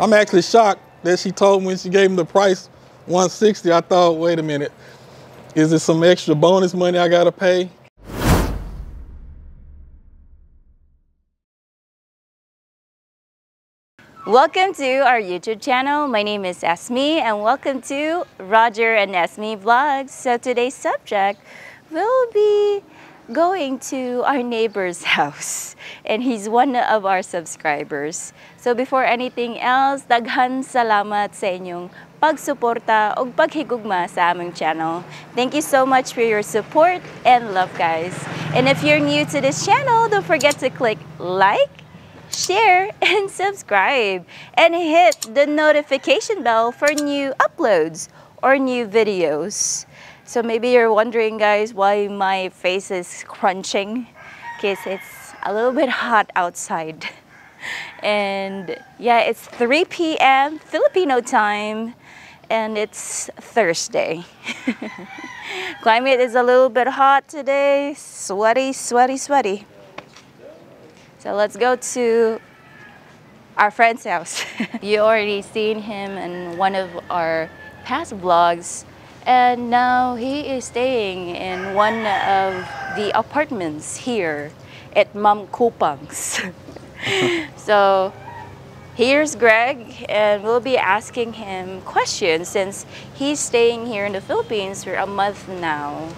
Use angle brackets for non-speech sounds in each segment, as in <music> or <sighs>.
I'm actually shocked that she told me when she gave me the price 160. I thought, wait a minute, is it some extra bonus money I gotta pay? Welcome to our YouTube channel. My name is Ismi and welcome to Roger and Ismi Vlogs. So today's subject will be going to our neighbor's <laughs> house and he's one of our subscribers. So before anything else, daghan salamat sa inyong pagsuporta o paghigugma sa aming channel. Thank you so much for your support and love guys. And if you're new to this channel, don't forget to click like, share, <laughs> and subscribe. And hit the notification bell for new uploads or new videos. So maybe you're wondering guys why my face is crunching because it's a little bit hot outside. <laughs> And yeah, it's 3 p.m. Filipino time and it's Thursday. <laughs> Climate is a little bit hot today, sweaty, sweaty, sweaty. So let's go to our friend's house. <laughs> you already seen him in one of our past vlogs and now he is staying in one of the apartments here at Mam Kupang's. <laughs> so here's Greg and we'll be asking him questions since he's staying here in the Philippines for a month now.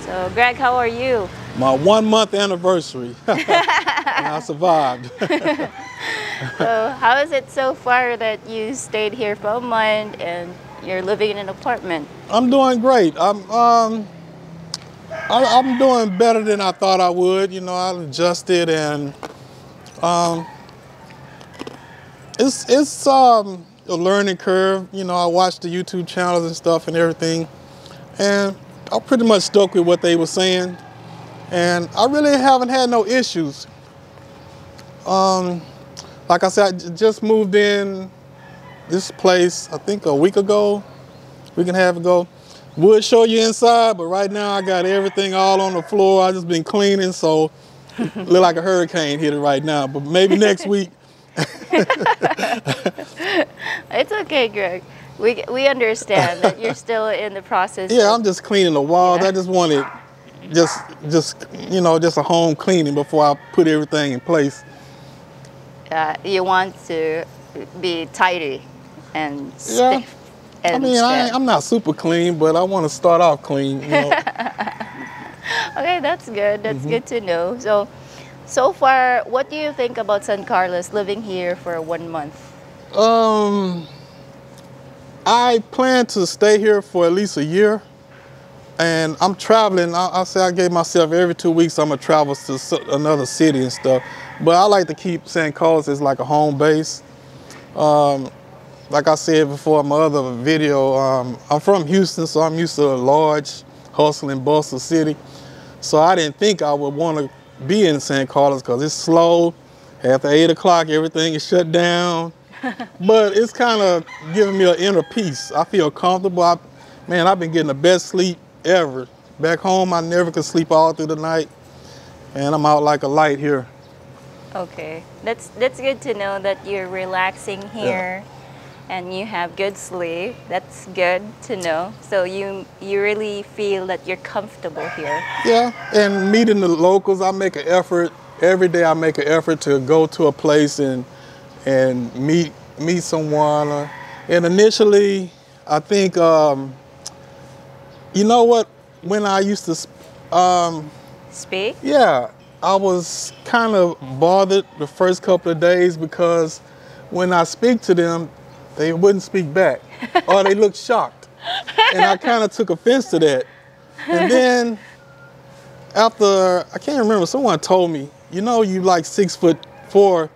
So Greg, how are you? My one month anniversary. <laughs> I survived. <laughs> so how is it so far that you stayed here for a month and you're living in an apartment? I'm doing great. I'm um, I, am doing better than I thought I would. You know, I adjusted and um, it's it's um, a learning curve. You know, I watched the YouTube channels and stuff and everything, and I'm pretty much stuck with what they were saying, and I really haven't had no issues. Um, like I said, I just moved in this place, I think a week ago, we can have it go. Would show you inside, but right now I got everything all on the floor. I just been cleaning, so <laughs> look like a hurricane hit it right now. But maybe next <laughs> week. <laughs> it's okay, Greg. We, we understand that you're still in the process. Yeah, I'm just cleaning the walls. Yeah. I just wanted just just you know just a home cleaning before I put everything in place. Uh, you want to be tidy and yeah. And I mean, I, am not super clean, but I want to start off clean. You know? <laughs> okay, that's good. That's mm -hmm. good to know. So, so far, what do you think about San Carlos living here for one month? Um, I plan to stay here for at least a year. And I'm traveling. I, I say I gave myself every two weeks I'm gonna travel to another city and stuff. But I like to keep San Carlos as like a home base. Um, like I said before in my other video, um, I'm from Houston, so I'm used to a large, hustling, bustle city. So I didn't think I would want to be in San Carlos because it's slow. After 8 o'clock, everything is shut down. <laughs> but it's kind of giving me an inner peace. I feel comfortable. I, man, I've been getting the best sleep ever. Back home, I never could sleep all through the night. And I'm out like a light here. Okay, that's that's good to know that you're relaxing here. Yeah and you have good sleep. That's good to know. So you you really feel that you're comfortable here. Yeah, and meeting the locals, I make an effort every day. I make an effort to go to a place and and meet meet someone. And initially, I think um, you know what when I used to um, speak. Yeah, I was kind of bothered the first couple of days because when I speak to them, they wouldn't speak back or they looked <laughs> shocked. And I kind of took offense to that. And then after, I can't remember, someone told me, you know, you like six foot four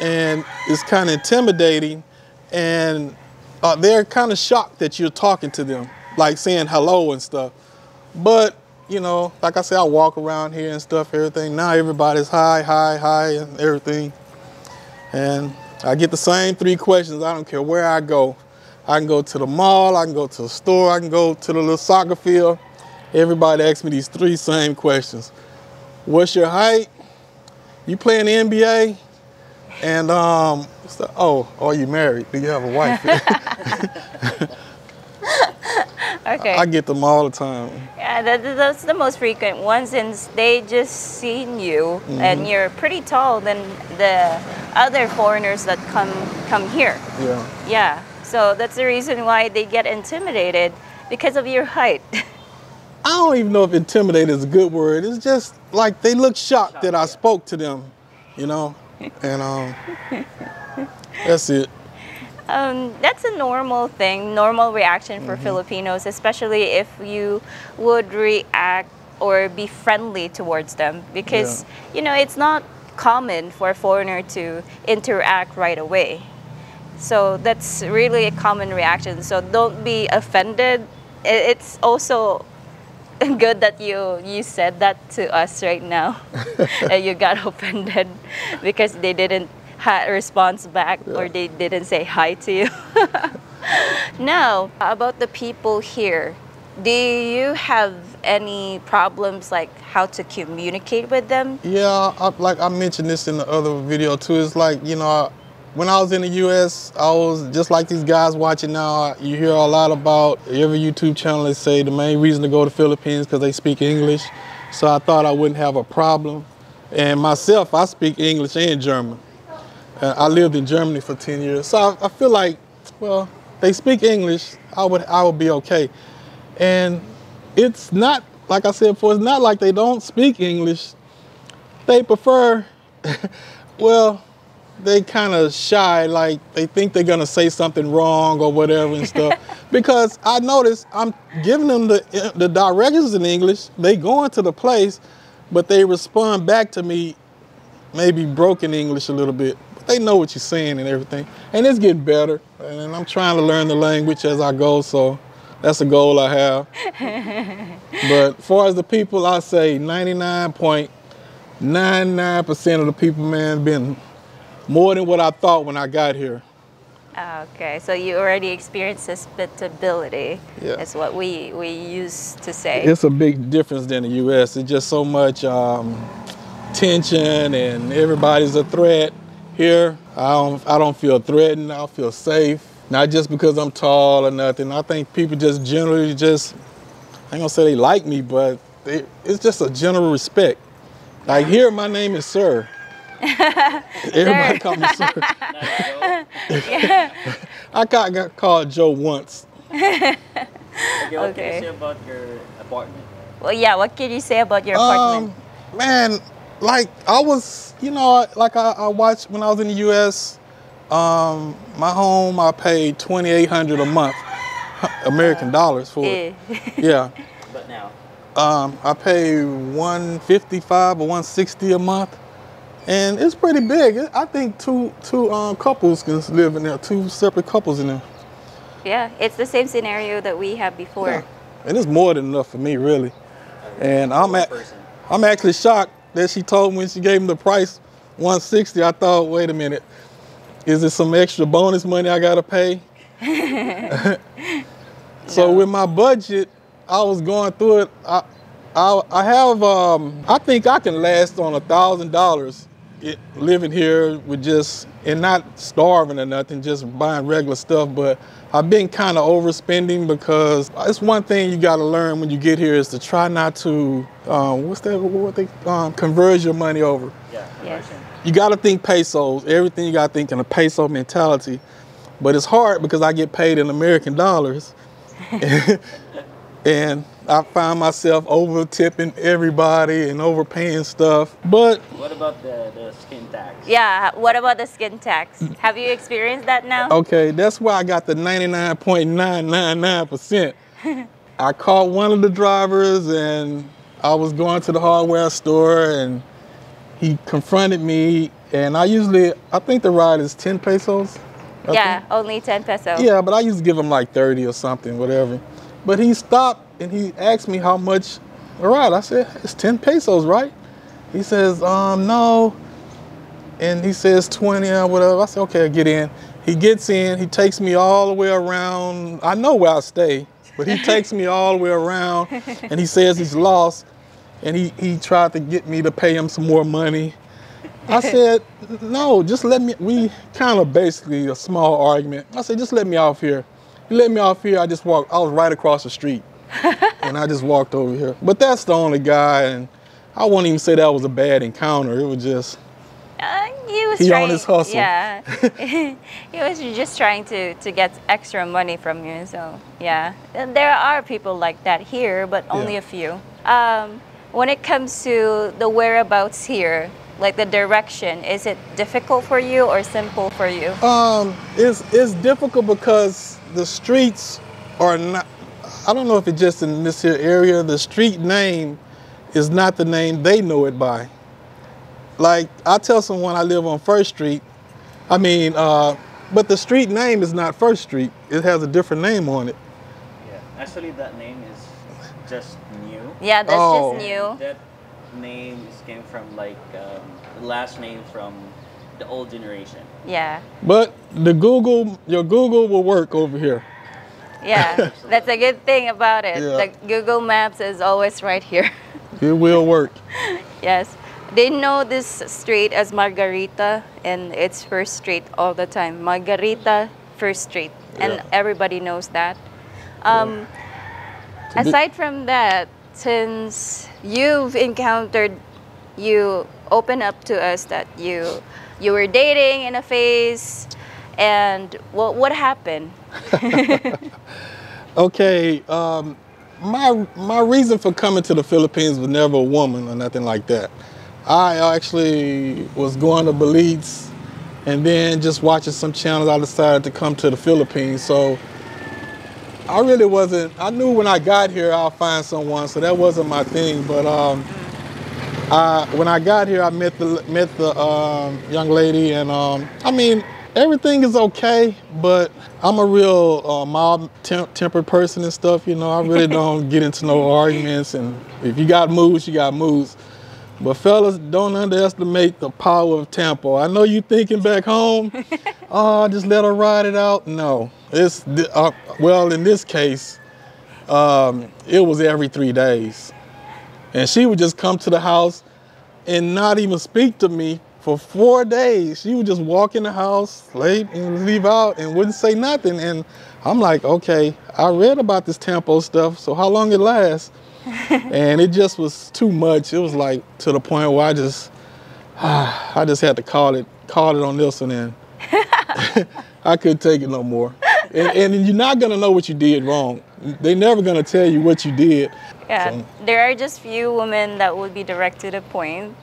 and it's kind of intimidating and uh, they're kind of shocked that you're talking to them, like saying hello and stuff. But, you know, like I said, I walk around here and stuff, everything. Now everybody's hi, hi, hi, and everything. And I get the same three questions. I don't care where I go. I can go to the mall, I can go to the store, I can go to the little soccer field. Everybody asks me these three same questions. What's your height? You play in the NBA? And um, oh, are you married? Do you have a wife? <laughs> Okay. I get them all the time. Yeah, that, that's the most frequent one since they just seen you Mm-hmm. and you're pretty tall than the other foreigners that come come here. Yeah. Yeah. So that's the reason why they get intimidated because of your height. <laughs> I don't even know if intimidated is a good word. It's just like they look shocked that I spoke to them, you know? And um, <laughs> that's it. Um, that's a normal thing, normal reaction for Filipinos, especially if you would react or be friendly towards them because you know it's not common for a foreigner to interact right away. So that's really a common reaction. So don't be offended. It's also <laughs> good that you you said that to us right now. <laughs> and you got <laughs> offended because they didn't ha- response back or they didn't say hi to you. now, about the people here. Do you have any problems like how to communicate with them? Yeah, I, like I mentioned this in the other video too. It's like, you know, I, when I was in the US, I was just like these guys watching now. You hear a lot about every YouTube channel they say the main reason to go to Philippines because they speak English. So I thought I wouldn't have a problem. And myself, I speak English and German. I lived in Germany for 10 years. So I, I feel like, well, they speak English, I would I would be okay. And it's not like I said before, it's not like they don't speak English. They prefer <laughs> well, they kind of shy, like they think they're gonna say something wrong or whatever and stuff. <laughs> because I notice I'm giving them the the directions in English. They go into the place, but they respond back to me, maybe broken English a little bit. But they know what you're saying and everything, and it's getting better. And I'm trying to learn the language as I go, so that's a goal I have. <laughs> but as far as the people, I say 99.99% of the people, man, been more than what I thought when I got here. Okay, so you already experienced hospitability. Yeah. That's what we, we used to say. It's a big difference than the U.S. It's just so much um, tension, and everybody's a threat. Here, I don't, I don't feel threatened. I feel safe. Not just because I'm tall or nothing. I think people just generally just, I ain't gonna say they like me, but they, it's just a general respect. Like here, my name is Sir. <laughs> Everybody call me Sir. <laughs> I got, got called Joe once. Okay, what Okay. can you say about your apartment? Well, yeah, what can you say about your apartment? Um, man, like I was, you know, like I, I watched when I was in the U.S. Um, my home, I paid twenty eight hundred a month, American dollars for it. Eh. Yeah, <laughs> But now, um, I pay one fifty five or one sixty a month, and it's pretty big. I think two two um, couples can live in there, two separate couples in there. yeah, it's the same scenario that we had before. Yeah. And it's more than enough for me, really. And I'm at. I'm actually shocked that she told me when she gave me the price 160. I thought, wait a minute, is it some extra bonus money I gotta pay? <laughs> so with my budget, I was going through it. I, I, I have, um, I think I can last on a thousand dollars living here with just and not starving or nothing, just buying regular stuff. But I've been kind of overspending because it's one thing you got to learn when you get here is to try not to, um, what's that? What they um, convert your money over. Yeah. Yes. Conversion. You got to think pesos. Everything you got to think in a peso mentality. But it's hard because I get paid in American dollars. <laughs> and I find myself over tipping everybody and overpaying stuff. But What about the, the skin tax? Yeah, what about the skin tax? Have you experienced that now? okay, that's why I got the 99.999%. <laughs> I called one of the drivers and I was going to the hardware store and he confronted me and I usually I think the ride is 10 pesos. I yeah, think. only 10 pesos. Yeah, but I used to give him like 30 or something, whatever. But he stopped and he asked me how much a ride. I said, it's 10 pesos, right? He says, um, no. And he says 20 or whatever. I said, okay, I'll get in. He gets in, he takes me all the way around. I know where I stay, but he <laughs> takes me all the way around and he says he's lost. And he, he tried to get me to pay him some more money. I <laughs> said, no, just let me. We kind of basically a small argument. I said, just let me off here. He let me off here. I just walked. I was right across the street, <laughs> and I just walked over here. But that's the only guy, and I won't even say that was a bad encounter. It was just Uh, he was He on his hustle. Yeah, <laughs> he was just trying to to get extra money from you. So yeah, there are people like that here, but only Yeah. a few. Um, when it comes to the whereabouts here, like the direction, is it difficult for you or simple for you? Um, it's it's difficult because the streets are not. I don't know if it's just in this here area. The street name is not the name they know it by. Like I tell someone I live on First Street. I mean, uh, but the street name is not First Street. It has a different name on it. Yeah. Actually, that name is just new. Yeah, that's Oh. just new. That name came from like um, the last name from the old generation. Yeah, But the Google, your Google will work over here. yeah, <laughs> that's a good thing about it. Yeah. The Google Maps is always right here. It will work. <laughs> Yes. They know this street as Margarita and it's First Street all the time. Margarita, First Street. And Yeah. everybody knows that. Um, a bit- aside from that, since you've encountered, you open up to us that you you were dating in a phase and what what happened? <laughs> Okay, um, my my reason for coming to the Philippines was never a woman or nothing like that. I actually was going to Belize, and then just watching some channels, I decided to come to the Philippines. So I really wasn't. I knew when I got here I'll find someone, so that wasn't my thing. But um, I, when I got here, I met the met the um, young lady, and um, I mean everything is okay. But I'm a real uh, mild tem- tempered person and stuff. You know, I really <laughs> don't get into no arguments. And if you got moods, you got moods. But fellas, don't underestimate the power of tampo. I know you thinking back home, <laughs> oh, just let her ride it out. No, it's uh, well in this case, um, it was every three days. And she would just come to the house and not even speak to me for four days. She would just walk in the house late and leave out and wouldn't say nothing. And I'm like, okay, I read about this tampo stuff, so how long it lasts? <laughs> and it just was too much. It was like to the point where I just, <sighs> I just had to call it, call it on this one, and <laughs> <laughs> I couldn't take it no more. And, and you're not gonna know what you did wrong. They're never gonna tell you what you did. Yeah, So- there are just few women that would be direct to the point.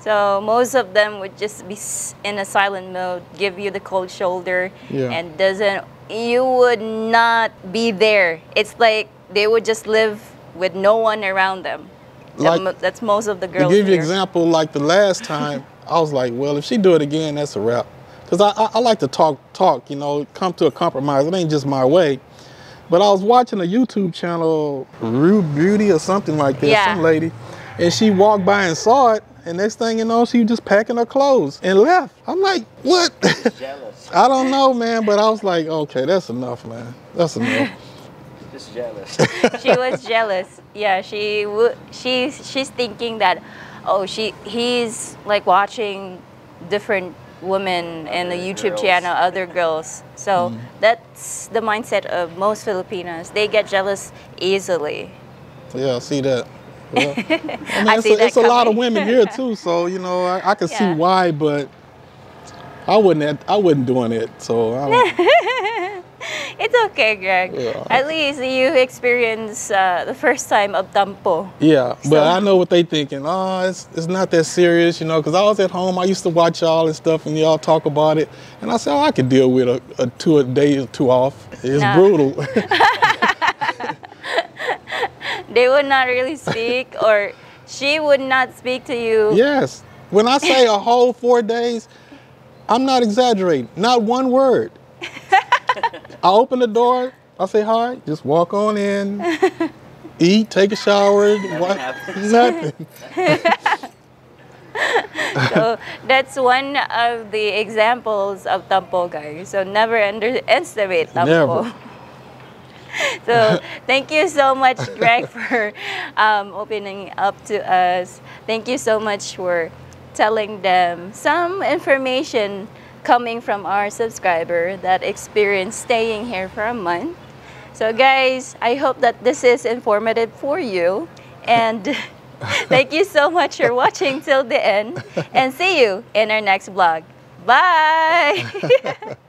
So most of them would just be in a silent mode, give you the cold shoulder, Yeah. and doesn't. You would not be there. It's like they would just live with no one around them. Like- that's most of the girls. To give you here. example, like the last time, <laughs> I was like, well, if she do it again, that's a wrap. Cause I, I, I like to talk, talk, you know, come to a compromise. It ain't just my way. But I was watching a YouTube channel, Rude Beauty or something like that, Yeah. some lady, and she walked by and saw it, and next thing you know, she was just packing her clothes and left. I'm like, what? <laughs> Jealous. I don't know, man, but I was like, okay, that's enough, man. That's enough. <laughs> Just jealous. <laughs> she was jealous. Yeah, she would. She's she's thinking that, oh, she he's like watching different women in the YouTube girls. channel, other girls. So Mm. that's the mindset of most Filipinos. They get jealous easily. Yeah, I see that. Well, <laughs> I mean, I it's, see a, that it's a lot of women here too, <laughs> so you know I, I can see why, but I wouldn't. I wasn't doing it, so I <laughs> <laughs> It's okay, Greg. Yeah. At least you experience uh, the first time of tampo. yeah. But I know what they thinking. Oh, it's it's not that serious, you know. Because I was at home, I used to watch y'all and stuff, and y'all talk about it, and I said, oh, I could deal with a, a two a day or two off. It's Nah. brutal. <laughs> <laughs> They would not really speak, or she would not speak to you. yes. When I say a whole four days, I'm not exaggerating. Not one word. I open the door. I say hi. Just walk on in. Eat. Take a shower. What? happens. Nothing. <laughs> so that's one of the examples of tampo, guys. So never underestimate tampo. Never. <laughs> so thank you so much, Greg, <laughs> for um, opening up to us. Thank you so much for telling them some information coming from our subscriber that experienced staying here for a month. So guys, I hope that this is informative for you and <laughs> thank you so much for watching till the end and see you in our next vlog. Bye! <laughs>